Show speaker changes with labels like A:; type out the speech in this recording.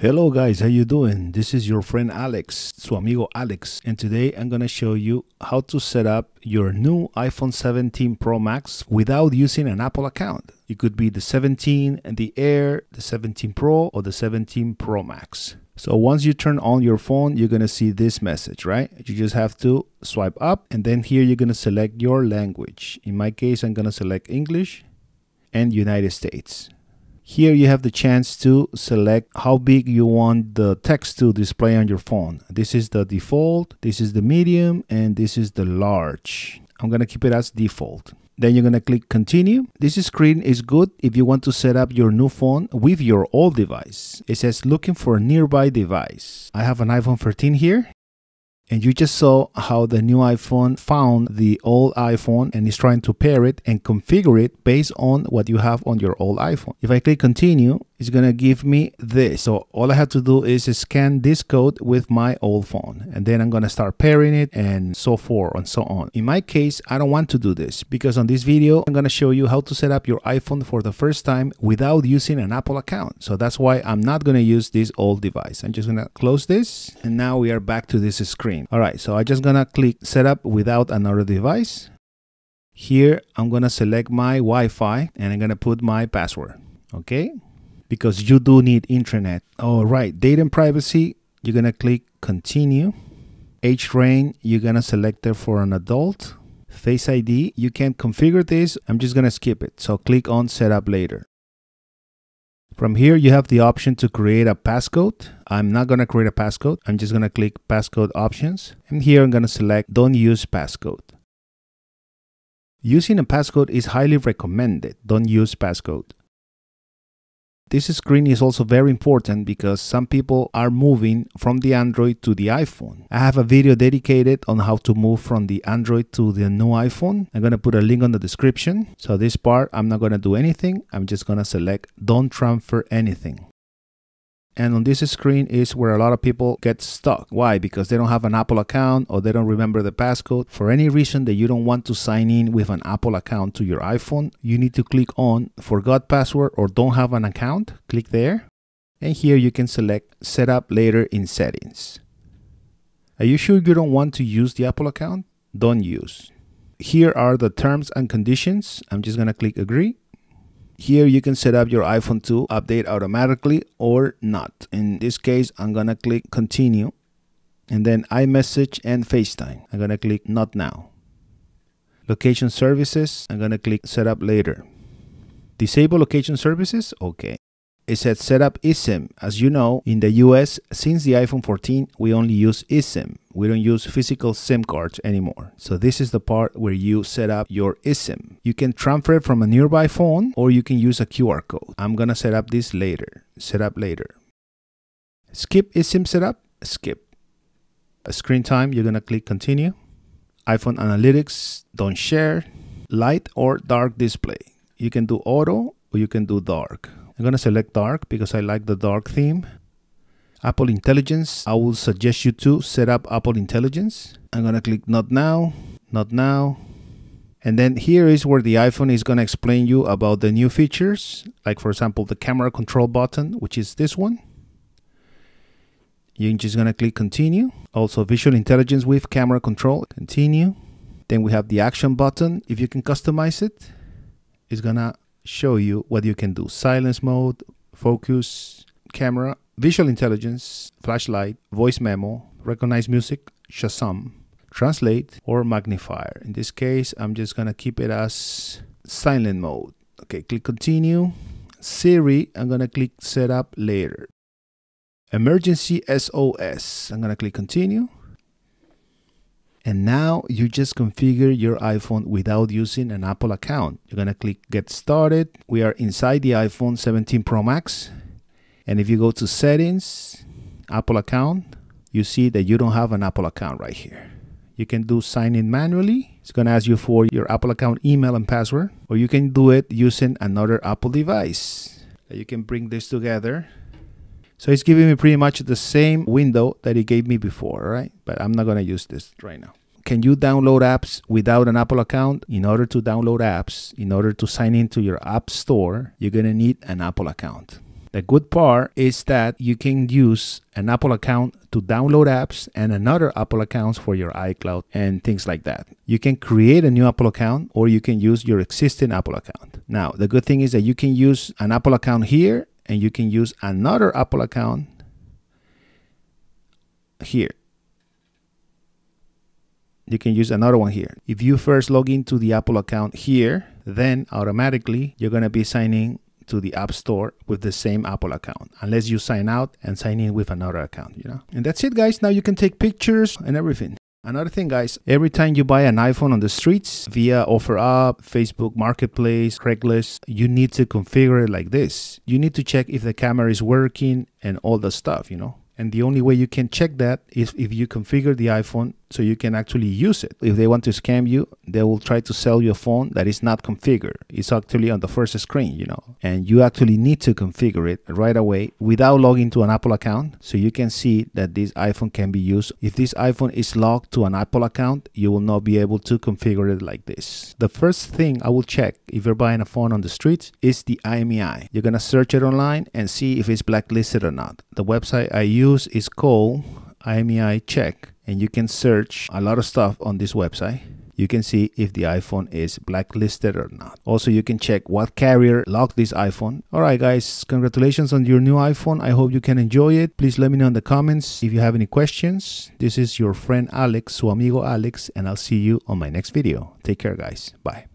A: Hello guys, how you doing? This is your friend Alex, su amigo Alex, and today I'm gonna show you how to set up your new iPhone 17 Pro Max without using an Apple account. It could be the 17 and the Air, the 17 Pro, or the 17 Pro Max. So once you turn on your phone, you're gonna see this message, right? You just have to swipe up and then here you're gonna select your language. In my case, I'm gonna select English and United States. Here you have the chance to select how big you want the text to display on your phone. This is the default, this is the medium, and this is the large. I'm gonna keep it as default. Then you're gonna click continue. This screen is good if you want to set up your new phone with your old device. It says looking for a nearby device. I have an iPhone 13 here and you just saw how the new iPhone found the old iPhone and is trying to pair it and configure it based on what you have on your old iPhone. If I click continue, it's gonna give me this. So all I have to do is scan this code with my old phone and then I'm gonna start pairing it and so forth and so on. In my case, I don't want to do this because on this video, I'm gonna show you how to set up your iPhone for the first time without using an Apple account. So that's why I'm not gonna use this old device. I'm just gonna close this and now we are back to this screen. All right, so I'm just gonna click setup without another device. Here, I'm gonna select my Wi-Fi and I'm gonna put my password, okay? Because you do need internet. All right, data and privacy, you're gonna click continue. Age range, you're gonna select it for an adult. Face ID, you can configure this. I'm just gonna skip it. So click on setup later. From here, you have the option to create a passcode. I'm not gonna create a passcode. I'm just gonna click passcode options. And here I'm gonna select don't use passcode. Using a passcode is highly recommended. Don't use passcode. This screen is also very important because some people are moving from the Android to the iPhone. I have a video dedicated on how to move from the Android to the new iPhone. I'm going to put a link on the description. So this part, I'm not going to do anything. I'm just going to select don't transfer anything. And on this screen is where a lot of people get stuck. Why? Because they don't have an Apple account or they don't remember the passcode. For any reason that you don't want to sign in with an Apple account to your iPhone, you need to click on forgot password or don't have an account. Click there. And here you can select setup later in settings. Are you sure you don't want to use the Apple account? Don't use. Here are the terms and conditions. I'm just going to click agree. Here you can set up your iPhone to update automatically or not. In this case, I'm gonna click continue and then iMessage and FaceTime. I'm gonna click not now. Location services, I'm gonna click set up later. Disable location services, okay it said setup eSIM. As you know, in the US, since the iPhone 14, we only use eSIM. We don't use physical SIM cards anymore. So this is the part where you set up your eSIM. You can transfer it from a nearby phone or you can use a QR code. I'm gonna set up this later. Set up later. Skip eSIM setup, skip. A screen time, you're gonna click continue. iPhone analytics, don't share. Light or dark display. You can do auto or you can do dark. I'm going to select dark because I like the dark theme. Apple Intelligence, I will suggest you to set up Apple Intelligence. I'm to click not now, not now. And then here is where the iPhone is to explain you about the new features, like for example, the camera control button, which is this one. You're just to click continue. Also visual intelligence with camera control, continue. Then we have the action button. If you can customize it, it's to show you what you can do. Silence mode, focus, camera, visual intelligence, flashlight, voice memo, recognize music, Shazam, translate, or magnifier. In this case, I'm just gonna keep it as silent mode. Okay, click continue. Siri, I'm gonna click setup later. Emergency SOS, I'm gonna click continue. And now you just configure your iPhone without using an Apple account. You're gonna click get started. We are inside the iPhone 17 Pro Max. And if you go to settings, Apple account, you see that you don't have an Apple account right here. You can do sign in manually. It's gonna ask you for your Apple account email and password, or you can do it using another Apple device. You can bring this together so it's giving me pretty much the same window that it gave me before, right? But I'm not gonna use this right now. Can you download apps without an Apple account? In order to download apps, in order to sign into your app store, you're gonna need an Apple account. The good part is that you can use an Apple account to download apps and another Apple account for your iCloud and things like that. You can create a new Apple account or you can use your existing Apple account. Now, the good thing is that you can use an Apple account here and you can use another Apple account here you can use another one here. If you first log into the Apple account here, then automatically you're going to be signing to the App Store with the same Apple account, unless you sign out and sign in with another account, you know. And that's it, guys. Now you can take pictures and everything. Another thing, guys, every time you buy an iPhone on the streets via OfferUp, Facebook Marketplace, Craigslist, you need to configure it like this. You need to check if the camera is working and all the stuff, you know. And the only way you can check that is if you configure the iPhone so you can actually use it. If they want to scam you, they will try to sell you a phone that is not configured. It's actually on the first screen, you know, and you actually need to configure it right away without logging to an Apple account so you can see that this iPhone can be used. If this iPhone is logged to an Apple account, you will not be able to configure it like this. The first thing I will check if you're buying a phone on the street is the IMEI. You're gonna search it online and see if it's blacklisted or not. The website I use is called IMEI Check and you can search a lot of stuff on this website you can see if the iPhone is blacklisted or not. Also, you can check what carrier locked this iPhone. Alright guys, congratulations on your new iPhone. I hope you can enjoy it. Please let me know in the comments if you have any questions. This is your friend Alex, su amigo Alex, and I'll see you on my next video. Take care guys. Bye.